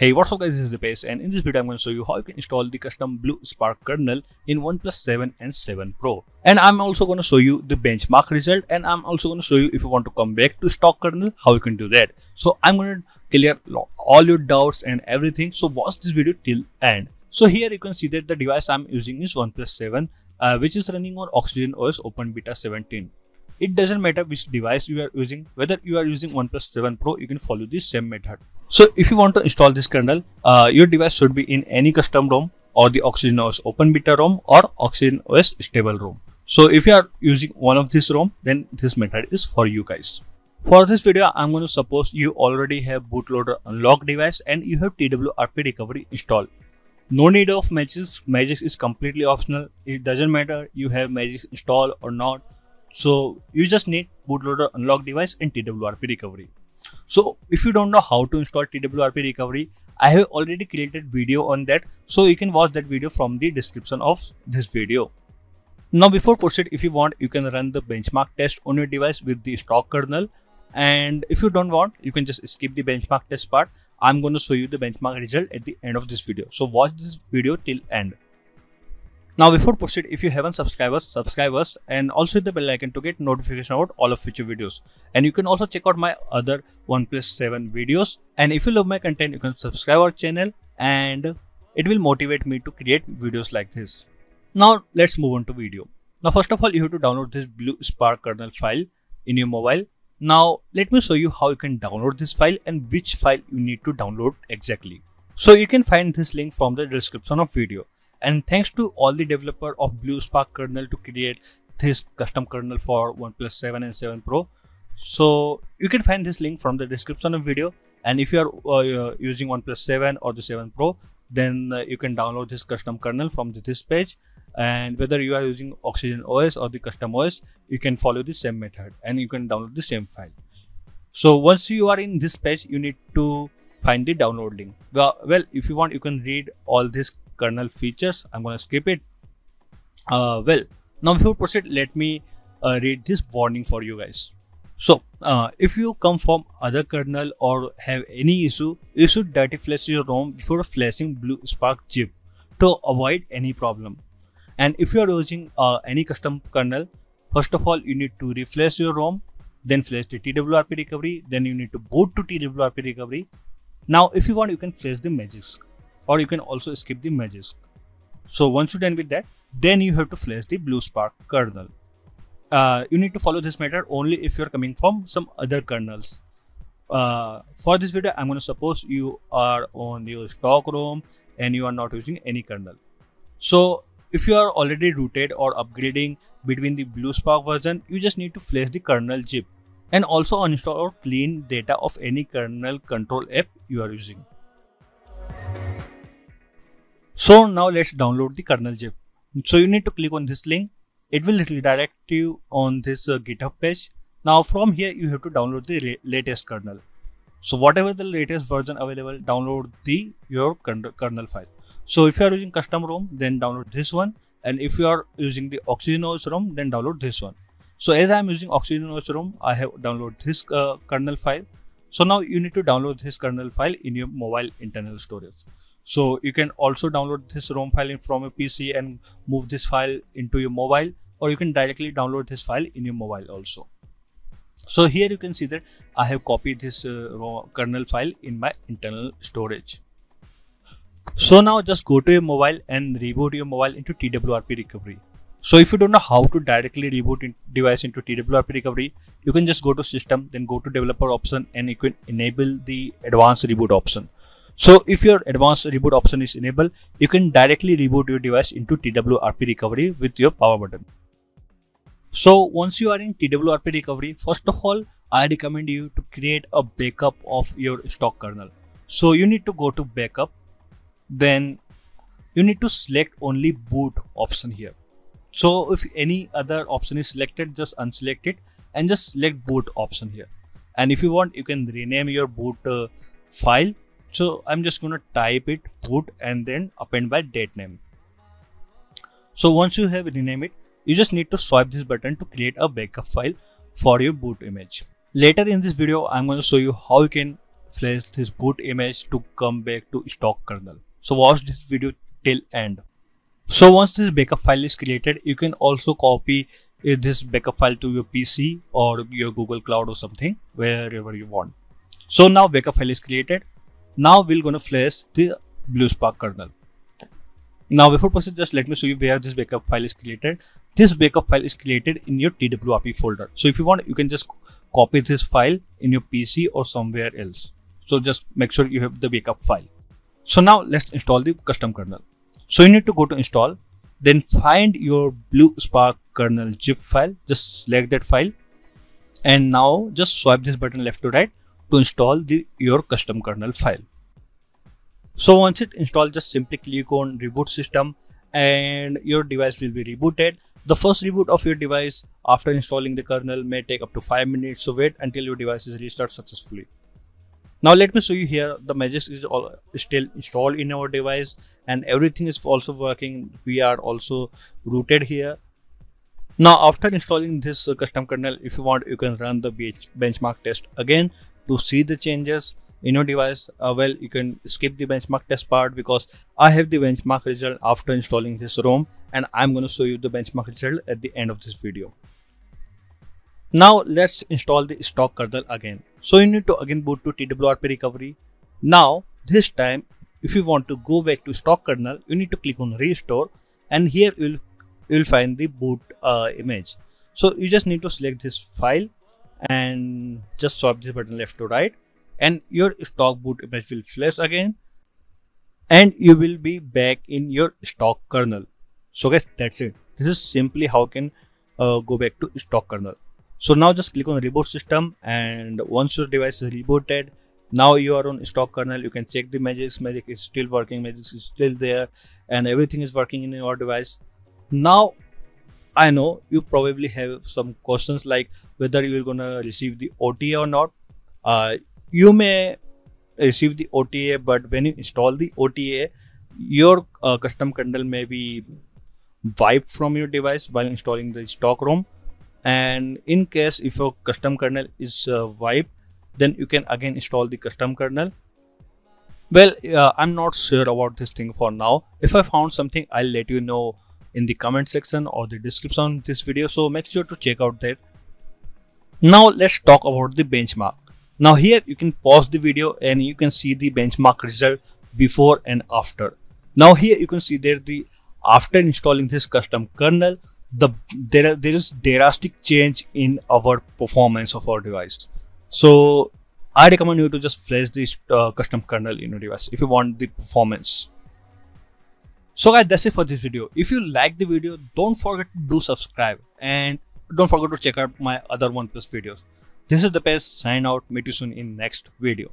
Hey what's up guys this is Dipesh and in this video I'm going to show you how you can install the custom Blu Spark kernel in OnePlus 7 and 7 Pro. And I'm also going to show you the benchmark result and I'm also going to show you if you want to come back to stock kernel how you can do that. So I'm going to clear all your doubts and everything so watch this video till end. So here you can see that the device I'm using is OnePlus 7 uh, which is running on Oxygen OS Open Beta 17. It doesn't matter which device you are using, whether you are using OnePlus 7 Pro, you can follow the same method. So if you want to install this kernel, uh, your device should be in any custom ROM or the Oxygen OS Open Beta ROM or Oxygen OS Stable ROM. So if you are using one of these ROM, then this method is for you guys. For this video, I'm going to suppose you already have bootloader unlocked device and you have TWRP recovery installed. No need of Magisk. Magisk is completely optional. It doesn't matter you have Magisk installed or not so you just need bootloader unlock device and TWRP recovery. So if you don't know how to install TWRP recovery, I have already created video on that. So you can watch that video from the description of this video. Now before proceed, if you want, you can run the benchmark test on your device with the stock kernel. And if you don't want, you can just skip the benchmark test part. I'm going to show you the benchmark result at the end of this video. So watch this video till end. Now before proceed, if you haven't subscribed us, subscribe us and also hit the bell icon to get notification about all of future videos. And you can also check out my other OnePlus 7 videos. And if you love my content, you can subscribe our channel and it will motivate me to create videos like this. Now let's move on to video. Now first of all, you have to download this Blu Spark kernel file in your mobile. Now let me show you how you can download this file and which file you need to download exactly. So you can find this link from the description of video and thanks to all the developer of blu spark kernel to create this custom kernel for oneplus 7 and 7 pro. So you can find this link from the description of video. And if you are uh, using oneplus 7 or the 7 pro then uh, you can download this custom kernel from this page. And whether you are using oxygen os or the custom os you can follow the same method and you can download the same file. So once you are in this page you need to find the download link. Well, well if you want you can read all this kernel features. I'm going to skip it. Uh, well now before proceed let me uh, read this warning for you guys. So uh, if you come from other kernel or have any issue you should dirty flash your rom before flashing blu spark chip to avoid any problem. And if you are using uh, any custom kernel first of all you need to reflash your rom then flash the twrp recovery then you need to boot to twrp recovery. Now if you want you can flash the magisk or you can also skip the Magisk. So once you're done with that, then you have to flash the Blu Spark kernel. Uh, you need to follow this method only if you're coming from some other kernels. Uh, for this video, I'm going to suppose you are on your stock ROM and you are not using any kernel. So if you are already rooted or upgrading between the Blu Spark version, you just need to flash the kernel zip and also uninstall or clean data of any kernel control app you are using. So now let's download the kernel zip. So you need to click on this link. It will redirect you on this uh, GitHub page. Now from here you have to download the latest kernel. So whatever the latest version available, download the your kernel file. So if you are using custom ROM, then download this one. And if you are using the Oxygen OS ROM, then download this one. So as I am using Oxygen OS ROM, I have downloaded this uh, kernel file. So now you need to download this kernel file in your mobile internal storage. So you can also download this ROM file from a PC and move this file into your mobile or you can directly download this file in your mobile also. So here you can see that I have copied this uh, kernel file in my internal storage. So now just go to your mobile and reboot your mobile into TWRP recovery. So if you don't know how to directly reboot in device into TWRP recovery, you can just go to system, then go to developer option and you can enable the advanced reboot option. So if your advanced reboot option is enabled, you can directly reboot your device into TWRP recovery with your power button. So once you are in TWRP recovery, first of all, I recommend you to create a backup of your stock kernel. So you need to go to backup, then you need to select only boot option here. So if any other option is selected, just unselect it and just select boot option here. And if you want, you can rename your boot uh, file so I'm just going to type it boot and then append by date name. So once you have renamed it, you just need to swipe this button to create a backup file for your boot image. Later in this video, I'm going to show you how you can flash this boot image to come back to stock kernel. So watch this video till end. So once this backup file is created, you can also copy uh, this backup file to your PC or your Google Cloud or something, wherever you want. So now backup file is created. Now we're gonna flash the BluSpark kernel. Now before proceed, just let me show you where this backup file is created. This backup file is created in your TWRP folder. So if you want, you can just copy this file in your PC or somewhere else. So just make sure you have the backup file. So now let's install the custom kernel. So you need to go to install, then find your BluSpark kernel zip file. Just select that file and now just swipe this button left to right to install the your custom kernel file. So once it installed, just simply click on reboot system and your device will be rebooted. The first reboot of your device after installing the kernel may take up to 5 minutes, so wait until your device is restarted successfully. Now let me show you here the Magisk is all still installed in our device and everything is also working. We are also rooted here. Now after installing this custom kernel, if you want you can run the benchmark test again to see the changes. In your device uh, well you can skip the benchmark test part because i have the benchmark result after installing this rom and i'm going to show you the benchmark result at the end of this video. Now let's install the stock kernel again. So you need to again boot to twrp recovery. Now this time if you want to go back to stock kernel you need to click on restore and here you'll you'll find the boot uh, image. So you just need to select this file and just swap this button left to right. And your stock boot image will flash again. And you will be back in your stock kernel. So guys that's it. This is simply how can uh, go back to stock kernel. So now just click on reboot system. And once your device is rebooted now you are on stock kernel. You can check the Magisk. Magisk is still working. Magisk is still there. And everything is working in your device. Now i know you probably have some questions like whether you're gonna receive the ota or not uh, you may receive the OTA, but when you install the OTA, your uh, custom kernel may be wiped from your device while installing the stock ROM. And in case if your custom kernel is uh, wiped, then you can again install the custom kernel. Well, uh, I'm not sure about this thing for now. If I found something, I'll let you know in the comment section or the description of this video. So make sure to check out that. Now let's talk about the benchmark. Now here you can pause the video and you can see the benchmark result before and after. Now here you can see there the after installing this custom kernel, the there there is drastic change in our performance of our device. So I recommend you to just flash this uh, custom kernel in your device if you want the performance. So guys, that's it for this video. If you like the video, don't forget to do subscribe and don't forget to check out my other OnePlus videos. This is the best sign out. Meet you soon in next video.